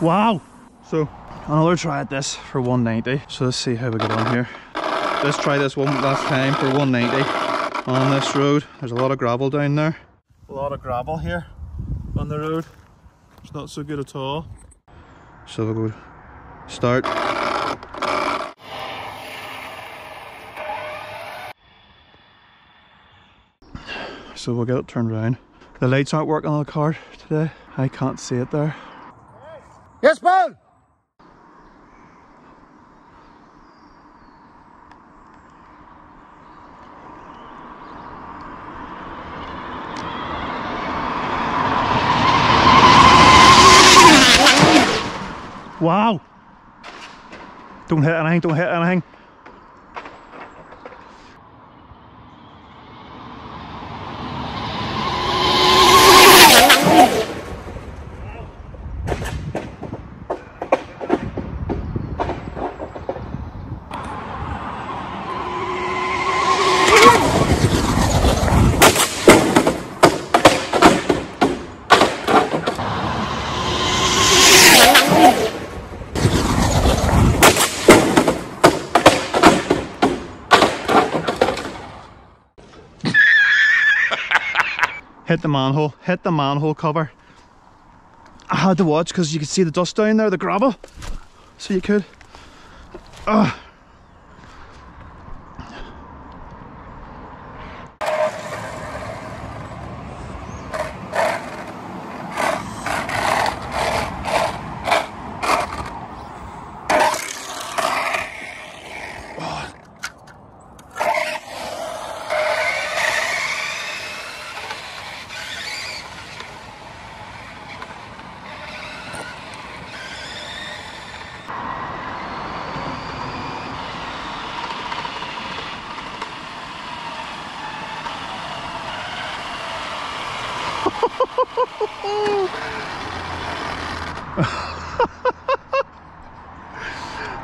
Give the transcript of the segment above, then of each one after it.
Wow. So another try at this for 190. So let's see how we get on here. Let's try this one last time for 190 on this road. There's a lot of gravel down there. A lot of gravel here on the road. It's not so good at all. So we'll go start. So we'll get it turned around. The lights aren't working on the car today. I can't see it there. Yes, Paul! Wow! Don't hit anything, don't hit anything. Hit the manhole, hit the manhole cover. I had to watch because you could see the dust down there, the gravel. So you could. Ugh. oh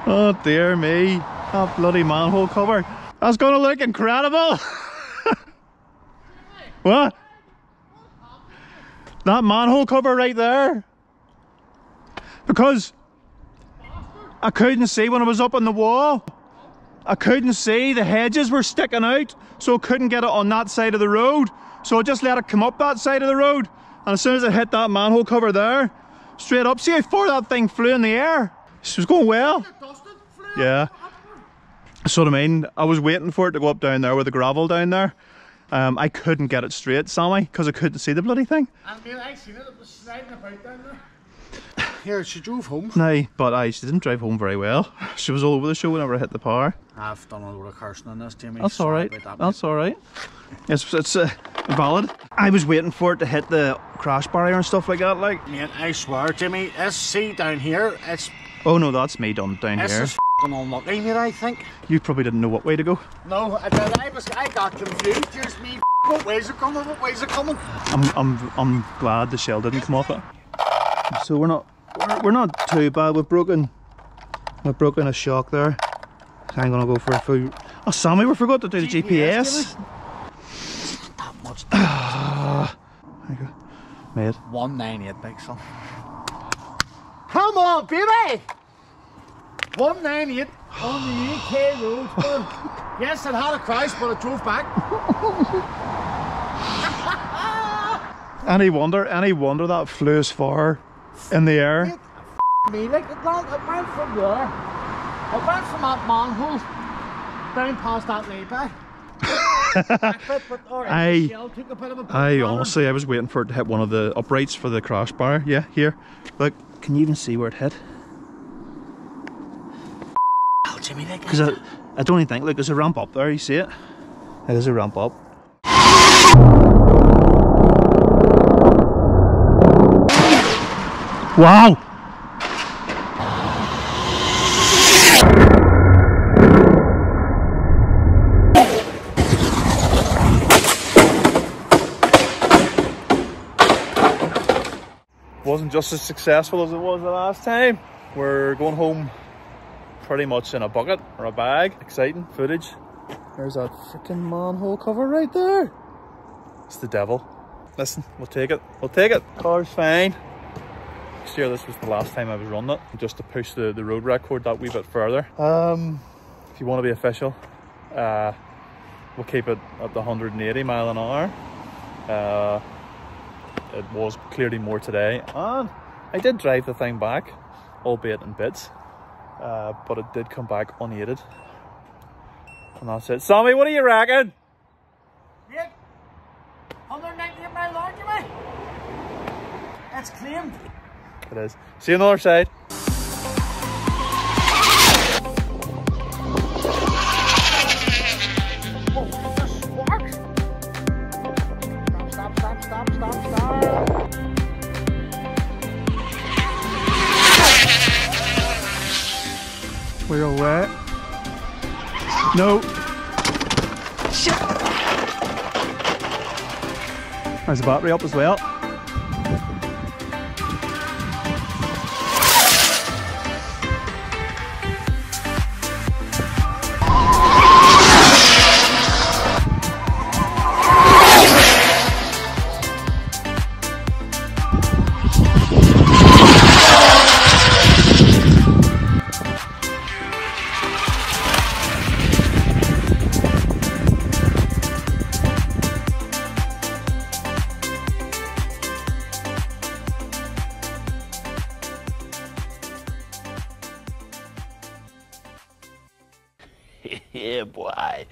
Oh, dear me, that bloody manhole cover. That's gonna look incredible. what? That manhole cover right there. Because I couldn't see when I was up on the wall. I couldn't see, the hedges were sticking out, so I couldn't get it on that side of the road. So I just let it come up that side of the road. And as soon as it hit that manhole cover there, straight up, see how far that thing flew in the air? It was going well. Yeah. So what I mean, I was waiting for it to go up down there with the gravel down there. Um, I couldn't get it straight, Sammy, because I couldn't see the bloody thing. And man, I seen it, it was sliding about down there. Here, she drove home. No, but I she didn't drive home very well. She was all over the show whenever I hit the power. I've done a lot of cursing on this, Jimmy. That's all right. that, That's all right. It's it's uh, valid. I was waiting for it to hit the crash barrier and stuff like that. Like, mate. Mate, I swear, Jimmy, this see down here, it's oh no, that's me done down this here. is f***ing unlucky, mate. I think. You probably didn't know what way to go. No, I did. I was, I got confused. Here's me. What ways are coming? What ways are coming? I'm I'm I'm glad the shell didn't come off it. So we're not we're, we're not too bad. We've broken we've broken a shock there. So I'm gonna go for a full. Oh, Sammy, we forgot to do the GPS. That much. There you go. Mate. One nine eight, big son. Come on, baby. One nine eight on the UK road. yes, it had a crash, but it drove back. Any wonder? Any wonder that flew as far in the air? me. Like it, land, it went from there. It went from that manhole down past that lay-by. I- I I honestly, I was waiting for it to hit one of the uprights for the crash bar. Yeah, here. Look, can you even see where it hit? Oh, Jimmy, like Because I, I don't even think, look, there's a ramp up there, you see it? There's a ramp up. Wow! Wasn't just as successful as it was the last time. We're going home pretty much in a bucket or a bag. Exciting footage. There's that freaking manhole cover right there. It's the devil. Listen, we'll take it. We'll take it. Car's fine. Next year this was the last time I was running it, just to push the, the road record that wee bit further. Um, if you want to be official, uh, we'll keep it at the 180 mile an hour. Uh, it was clearly more today, and I did drive the thing back, albeit in bits, uh, but it did come back unaided. And that's it. Sammy, what are you reckon? Mate, 198 mile long, Jimmy. That's claimed. It is. See you on the other side. We're away. No. Shit. There's the battery up as well. yeah, boy.